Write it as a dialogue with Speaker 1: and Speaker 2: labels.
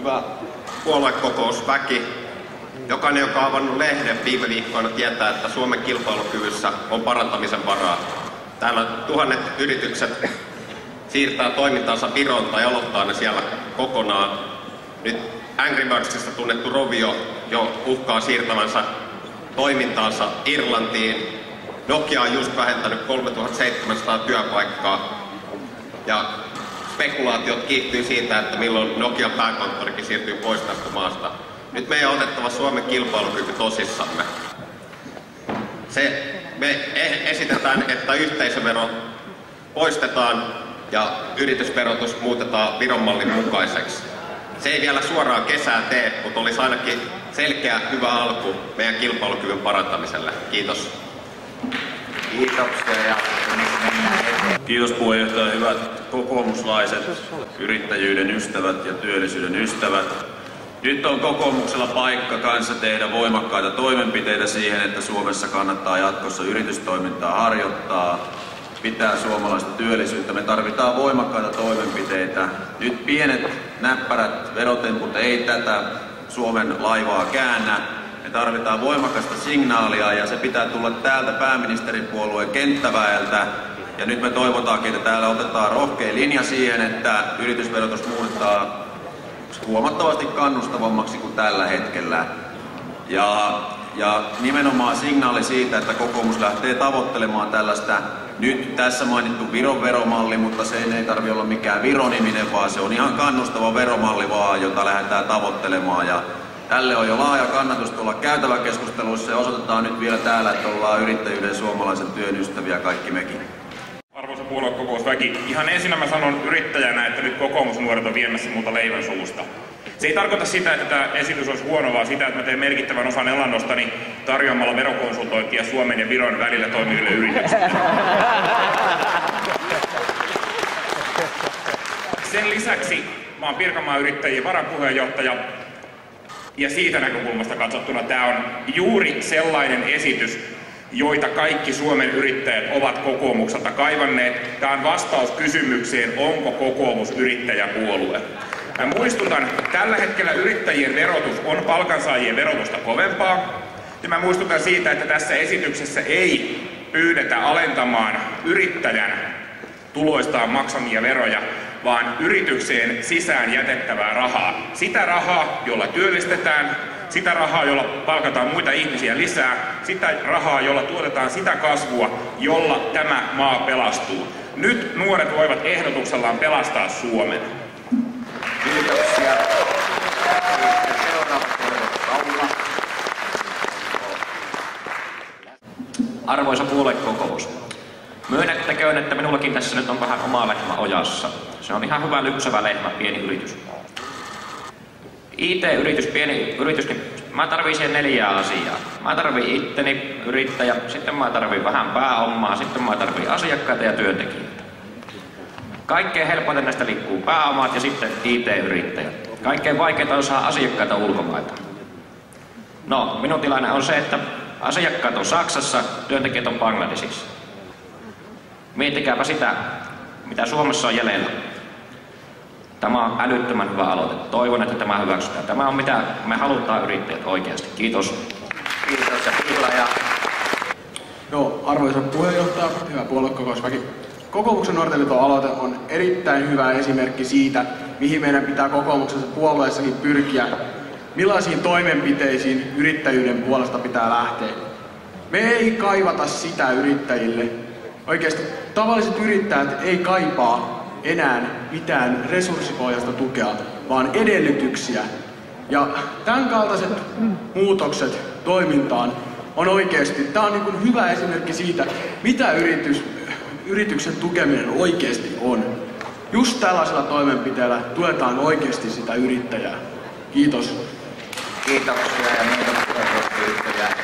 Speaker 1: Hyvä puoluekokousväki. Jokainen, joka on avannut lehden viime viikkoina, tietää, että Suomen kilpailukyvyssä on parantamisen varaa. Täällä tuhannet yritykset siirtää toimintaansa Viroon tai aloittaa ne siellä kokonaan. Nyt Angry Birdsista tunnettu Rovio jo uhkaa siirtävänsä toimintaansa Irlantiin. Nokia on just vähentänyt 3700 työpaikkaa. Ja spekulaatiot kiihtyy siitä, että milloin Nokian pääkonttorikin siirtyy pois tästä maasta. Nyt meidän on otettava Suomen kilpailukyky tosissamme. Se, me e- esitetään, että yhteisövero poistetaan ja yritysverotus muutetaan Viron mallin mukaiseksi. Se ei vielä suoraan kesää tee, mutta olisi ainakin selkeä hyvä alku meidän kilpailukyvyn parantamiselle. Kiitos.
Speaker 2: Kiitoksia ja
Speaker 3: Kiitos puheenjohtaja. Hyvät kokoomuslaiset, yrittäjyyden ystävät ja työllisyyden ystävät. Nyt on kokoomuksella paikka kanssa tehdä voimakkaita toimenpiteitä siihen, että Suomessa kannattaa jatkossa yritystoimintaa harjoittaa, pitää suomalaista työllisyyttä. Me tarvitaan voimakkaita toimenpiteitä. Nyt pienet näppärät verotemput ei tätä Suomen laivaa käännä. Tarvitaan voimakasta signaalia ja se pitää tulla täältä pääministeripuolueen kenttäväeltä. Ja nyt me toivotaankin, että täällä otetaan rohkea linja siihen, että yritysverotus muutetaan huomattavasti kannustavammaksi kuin tällä hetkellä. Ja, ja nimenomaan signaali siitä, että kokoomus lähtee tavoittelemaan tällaista nyt tässä mainittu Viron veromalli, mutta se ei tarvitse olla mikään Vironiminen, vaan se on ihan kannustava veromalli vaan, jota lähdetään tavoittelemaan. Ja tälle on jo laaja kannatus tuolla käytäväkeskusteluissa ja osoitetaan nyt vielä täällä, että ollaan yrittäjyyden suomalaisen työn ystäviä kaikki mekin.
Speaker 4: Arvoisa puoluekokousväki, ihan ensin mä sanon yrittäjänä, että nyt kokoomusnuoret on viemässä muuta leivän suusta. Se ei tarkoita sitä, että tämä esitys olisi huono, vaan sitä, että mä teen merkittävän osan elannostani tarjoamalla verokonsultointia Suomen ja Viron välillä toimiville yrityksille. Sen lisäksi mä oon Pirkanmaan yrittäjien varapuheenjohtaja ja siitä näkökulmasta katsottuna tämä on juuri sellainen esitys, joita kaikki Suomen yrittäjät ovat kokoomukselta kaivanneet. Tämä on vastaus kysymykseen, onko kokoomus yrittäjäpuolue. Mä muistutan, tällä hetkellä yrittäjien verotus on palkansaajien verotusta kovempaa. Ja mä muistutan siitä, että tässä esityksessä ei pyydetä alentamaan yrittäjän tuloistaan maksamia veroja, vaan yritykseen sisään jätettävää rahaa. Sitä rahaa, jolla työllistetään, sitä rahaa, jolla palkataan muita ihmisiä lisää, sitä rahaa, jolla tuotetaan sitä kasvua, jolla tämä maa pelastuu. Nyt nuoret voivat ehdotuksellaan pelastaa Suomen.
Speaker 2: Kiitoksia.
Speaker 5: Arvoisa puoluekokous, myönnettäköön, että minullakin tässä nyt on vähän oma lehmä ojassa. Se on ihan hyvä lypsävä lehmä, pieni yritys. IT-yritys, pieni yritys, niin mä tarviin siihen neljää asiaa. Mä tarviin itteni, yrittäjä, sitten mä tarviin vähän pääomaa, sitten mä tarviin asiakkaita ja työntekijöitä. Kaikkein helpoiten näistä liikkuu pääomat ja sitten IT-yrittäjät. Kaikkein vaikeinta on saada asiakkaita ulkomailta. No, minun tilanne on se, että asiakkaat on Saksassa, työntekijät on Bangladesissa. Miettikääpä sitä, mitä Suomessa on jäljellä. Tämä on älyttömän hyvä aloite. Toivon, että tämä hyväksytään. Tämä on mitä me halutaan yrittäjät oikeasti. Kiitos.
Speaker 2: Kiitos ja Pilla ja
Speaker 6: Joo, arvoisa puheenjohtaja, hyvä puoluekokousväki. Kokoomuksen nuorten aloite on erittäin hyvä esimerkki siitä, mihin meidän pitää kokoomuksen puolueessakin pyrkiä, millaisiin toimenpiteisiin yrittäjyyden puolesta pitää lähteä. Me ei kaivata sitä yrittäjille. Oikeasti tavalliset yrittäjät ei kaipaa enää mitään resurssipohjaista tukea, vaan edellytyksiä. Ja tämän kaltaiset muutokset toimintaan on oikeasti, tämä on niin hyvä esimerkki siitä, mitä yritys, yrityksen tukeminen oikeasti on. Just tällaisella toimenpiteellä tuetaan oikeasti sitä yrittäjää. Kiitos.
Speaker 2: kiitoksia ja muutoksia.